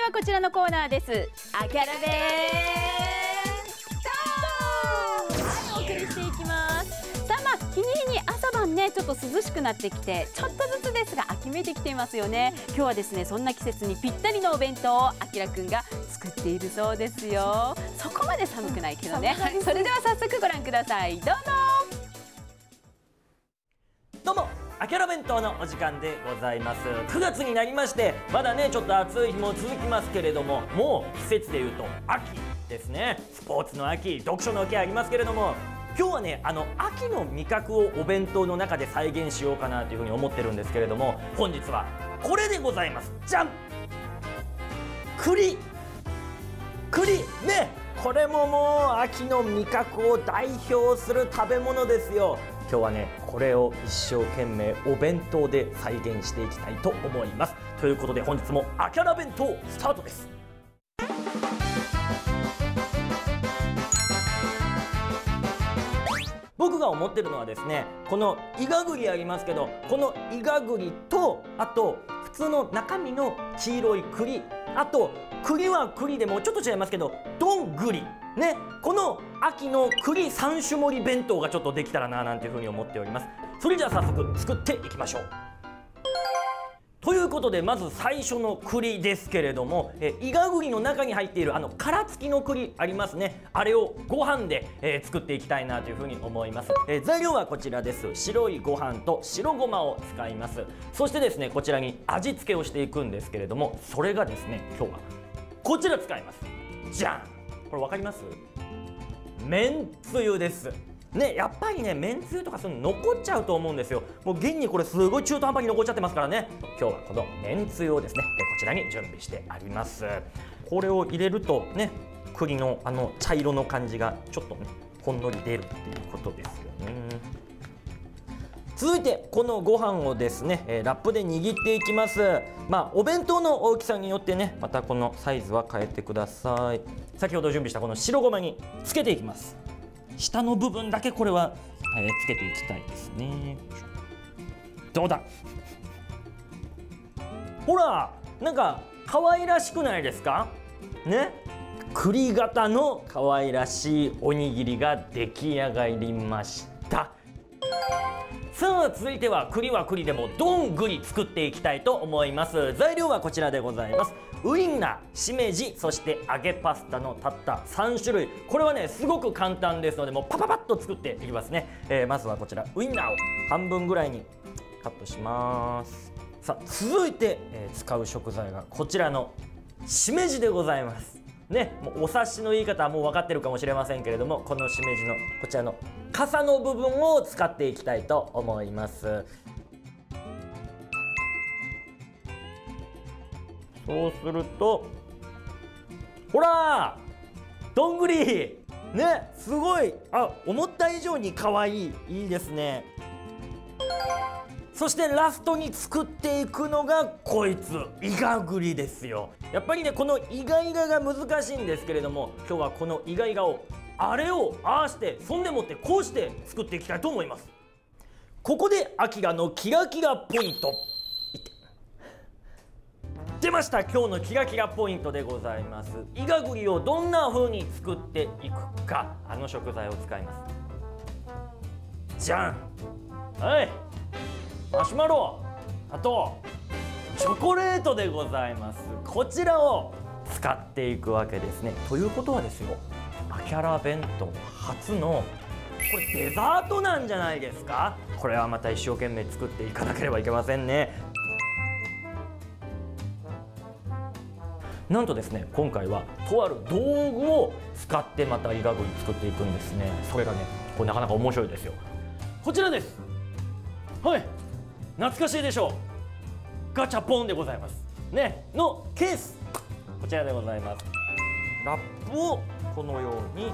てはこちらのコーナーです。あキャラベーはいお送りしていきます。さあまあ日に日に朝晩ねちょっと涼しくなってきてちょっとずつですが秋めいてきていますよね。今日はですねそんな季節にぴったりのお弁当をあきらくんが作っているそうですよ。そこまで寒くないけどね。それでは早速ご覧ください。どうぞ。どうもアキャラ弁当のお時間でございます。9月になりましてまだねちょっと暑い日も続きますけれどももう季節でいうと秋ですね。スポーツの秋読書の秋ありますけれども今日はねあの秋の味覚をお弁当の中で再現しようかなというふうに思ってるんですけれども本日はこれでございます。じゃん栗!栗!ね!これももう秋の味覚を代表する食べ物ですよ。今日はねこれを一生懸命お弁当で再現していきたいと思います。ということで本日もアキャラ弁当スタートです。僕が思ってるのはですねこのイガグリありますけどこのイガグリとあと普通の中身の黄色い栗あと栗は栗でもちょっと違いますけどどんぐりねこの秋の栗三種盛り弁当がちょっとできたらななんていうふうに思っております。それじゃあ早速作っていきましょう。ということでまず最初の栗ですけれどもえイガグリの中に入っているあの殻付きの栗ありますね。あれをご飯で、えー作っていきたいなというふうに思います、え材料はこちらです。白いご飯と白ごまを使います。そしてですねこちらに味付けをしていくんですけれどもそれがですね今日はこちら使います。じゃん。これ分かります？めんつゆですね、やっぱりね、めんつゆとかそういうの残っちゃうと思うんですよ。もう現にこれすごい中途半端に残っちゃってますからね。今日はこのめんつゆをですね、えこちらに準備してあります。これを入れるとね、栗のあの茶色の感じがちょっとね、ほんのり出るっていうことですよね。続いてこのご飯をですね、えーラップで握っていきます。まあお弁当の大きさによってねまたこのサイズは変えてください。先ほど準備したこの白ごまにつけていきます。下の部分だけこれは、えーつけていきたいですね。どうだ？ほらなんか可愛らしくないですか？ね？栗型の可愛らしいおにぎりが出来上がりました。さあ続いては栗は栗でもどんぐり作っていきたいと思います。材料はこちらでございます。ウインナーしめじそして揚げパスタのたった3種類。これはねすごく簡単ですのでもうパパパッと作っていきますね、えーまずはこちら。ウインナーを半分ぐらいにカットします。さあ続いて、えー使う食材がこちらのしめじでございます。ね、もうお察しの言い方はもう分かってるかもしれませんけれどもこのしめじのこちらの傘の部分を使っていきたいと思います。そうするとほらどんぐりねすごいあ思った以上に可愛いいいですね。そしてラストに作っていくのがこいつ。イガグリですよ。やっぱりねこのイガイガが難しいんですけれども今日はこのイガイガをあれをああしてそんでもってこうして作っていきたいと思います。ここでアキラのキラキラポイント。出ました。今日のキラキラポイントでございます。イガグリをどんな風に作っていくか。あの食材を使います。じゃん。はい。マシュマロあとチョコレートでございます。こちらを使っていくわけですね。ということはですよアキャラ弁当初のこれデザートなんじゃないですか？これはまた一生懸命作っていかなければいけませんね。なんとですね今回はとある道具を使ってまたイガグリ作っていくんですね。それがねこれなかなか面白いですよ。こちらです。はい懐かしいでしょう。ガチャポンでございます。ね。のケース。こちらでございます。ラップをこのように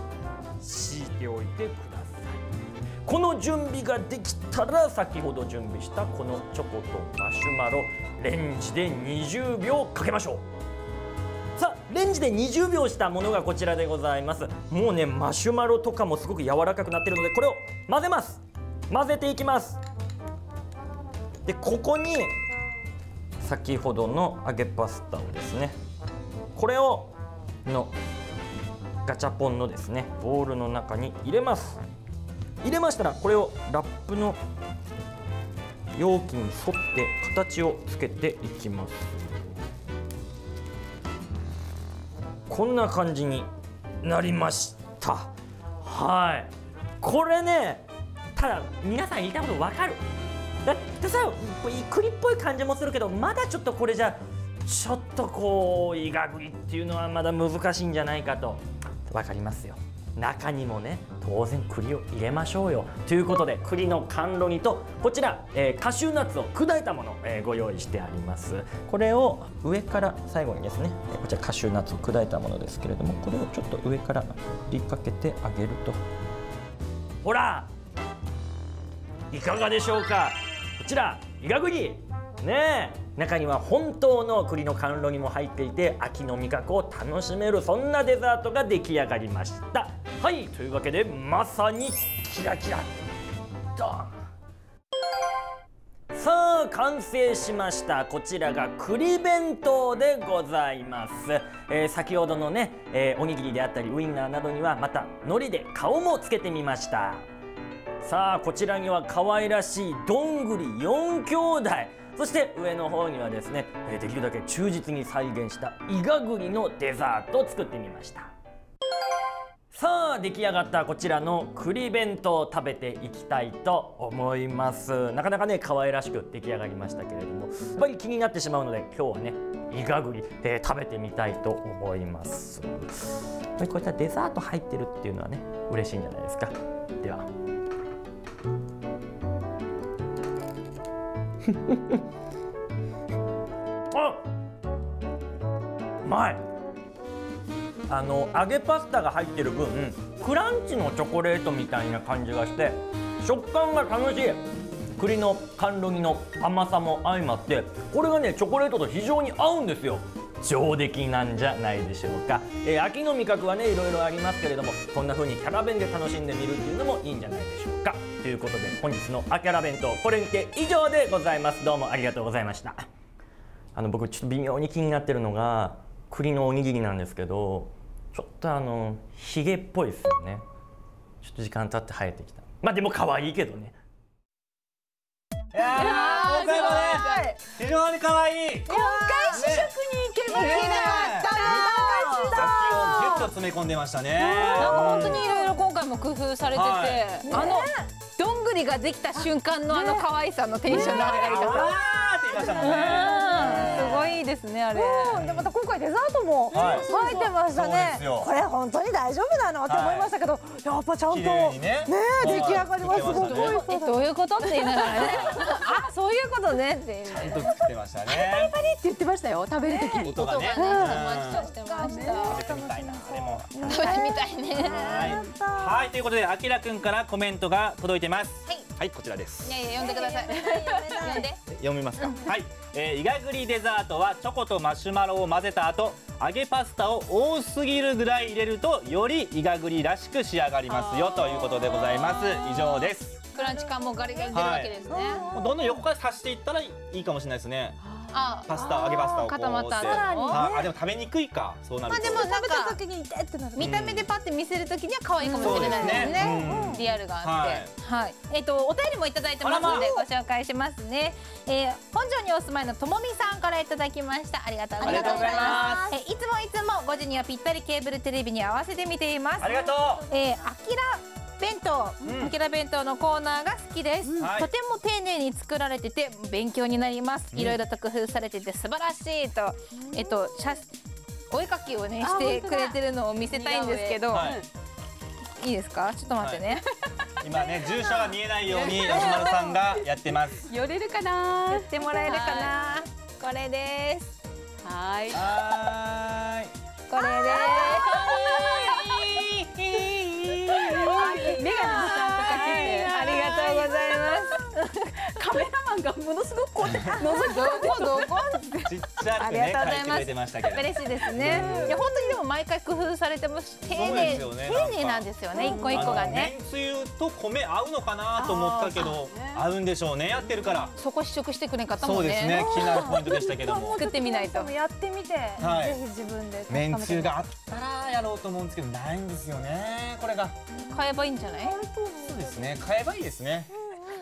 敷いておいてください。この準備ができたら先ほど準備したこのチョコとマシュマロレンジで20秒かけましょう。さあレンジで20秒したものがこちらでございます。もうねマシュマロとかもすごく柔らかくなってるのでこれを混ぜます。混ぜていきます。でここに先ほどの揚げパスタをですねこれをのガチャポンのですねボウルの中に入れます。入れましたらこれをラップの容器に沿って形をつけていきます。こんな感じになりました。はい。これねただ皆さん言いたいことわかる。だってさ栗っぽい感じもするけどまだちょっとこれじゃちょっとこうイガグリっていうのはまだ難しいんじゃないかと。分かりますよ。中にもね当然栗を入れましょうよ。ということで栗の甘露煮とこちら、えー、カシューナッツを砕いたもの、えー、ご用意してあります。これを上から最後にですねこちらカシューナッツを砕いたものですけれどもこれをちょっと上から振りかけてあげると。ほらいかがでしょうか？こちらイガグリ。ね中には本当の栗の甘露煮も入っていて秋の味覚を楽しめるそんなデザートが出来上がりました。はいというわけでまさにキラキラドン。さあ完成しました。こちらが栗弁当でございます、えー、先ほどのね、えー、おにぎりであったりウインナーなどにはまた海苔で顔もつけてみました。さあこちらには可愛らしいどんぐり4兄弟。そして上の方にはですねできるだけ忠実に再現したイガグリのデザートを作ってみました。さあ出来上がったこちらの栗弁当を食べていきたいと思います。なかなかね可愛らしく出来上がりましたけれどもやっぱり気になってしまうので今日はねイガグリ、えー、食べてみたいと思います。こういったデザート入ってるっていうのはね嬉しいんじゃないですか。では。あうまいあの揚げパスタが入ってる分クランチのチョコレートみたいな感じがして食感が楽しい。栗の甘露煮の甘さも相まってこれがねチョコレートと非常に合うんですよ上出来なんじゃないでしょうか、えー、秋の味覚はねいろいろありますけれどもこんな風にキャラ弁で楽しんでみるっていうのもいいんじゃないでしょうか。ということで本日のあキャラ弁当これにて以上でございます。どうもありがとうございました。あの僕ちょっと微妙に気になってるのが栗のおにぎりなんですけどちょっとあのヒゲっぽいですよね。ちょっと時間経って生えてきた。まあでも可愛いけどね。いやー今回もね非常に可愛い詰め込んでましたね。なんか本当にいろいろ今回も工夫されてて、はい、あのどんぐりができた瞬間のあの可愛さのテンションの上がり方、ね、って言いましたもんね。すごいですねあれ、うん、でまた今回デザートも入ってましたね、これ本当に大丈夫なのって思いましたけど、はい、やっぱちゃんとね。ね出来上がりますすごいどういうことって言いながらね。あそういうことね。ってちゃんと作ってましたね。パリパリって言ってましたよ。食べる時に。音がね。音がね。してました。食べてみたいなでも。食べてみたいね。はい。ということであきらくんからコメントが届いてます。はい。はいこちらです。いやいや読んでください。読んで読みますか。はい、えー、イガグリデザートはチョコとマシュマロを混ぜた後揚げパスタを多すぎるぐらい入れるとよりイガグリらしく仕上がりますよということでございます。以上です。クランチ感もガリガリ出るわけですね、はい、どんどん横から刺していったらいいかもしれないですね。あパスタ揚げパスタを固まった後あでも食べにくいかそうなるまあでもなんか時にってなる。見た目でパって見せる時には可愛いかもしれないですね。リアルがあって。はい。えっとお便りもいただいてますのでご紹介しますね。え本庄にお住まいのともみさんからいただきました。ありがとうございます。えいつもいつも5時にはぴったりケーブルテレビに合わせて見ています。ありがとう。えあきら弁当、うん、キラ弁当のコーナーが好きです、うん、とても丁寧に作られてて勉強になります、いろいろと工夫されてて素晴らしいと、えっとお絵描きをねしてくれてるのを見せたいんですけど、はい、いいですか？ちょっと待ってね、はい、今ね 住所が見えないように吉丸さんがやってます。寄れるかな？やってもらえるかな？これです。はい。はい。これですざいますカメラマンがものすごくこうやって覗きどこどこちっちち悪くねありがとうございます書いてくれてましたけど嬉しいですね。いや本当にでも毎回工夫されてます。丁寧、すよね丁寧なんですよね。一個一個がね。めんつゆと米合うのかなと思ったけど合うんでしょうねやってるからそこ試食してくれんかったもんそうですねね。気になるポイントでしたけども 作ってみないと。やってみて、はいぜひ自分でめんつゆがあったらやろうと思うんですけどないんですよねこれが買えばいいんじゃない？そうですね買えばいいですね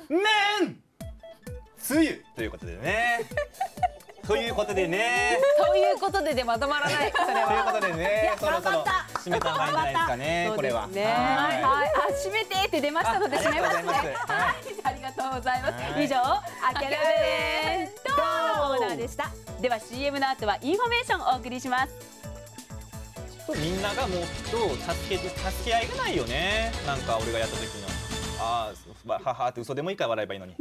麺つゆ ということでね。ということでね。ということででまとまらない。それというは。ことでねそろそろ締めた方がいいんじゃないですかねこれは。ね。ははい。い、あ、閉めてって出ましたのであ閉めますね。はい、ありがとうございます。はい。以上、あきゃら弁当のコーナーでした。では CM の後はインフォメーションをお送りします。みんながもっと助けて助け合いがないよね。なんか俺がやった時の。ああははって嘘でもいいから笑えばいいのに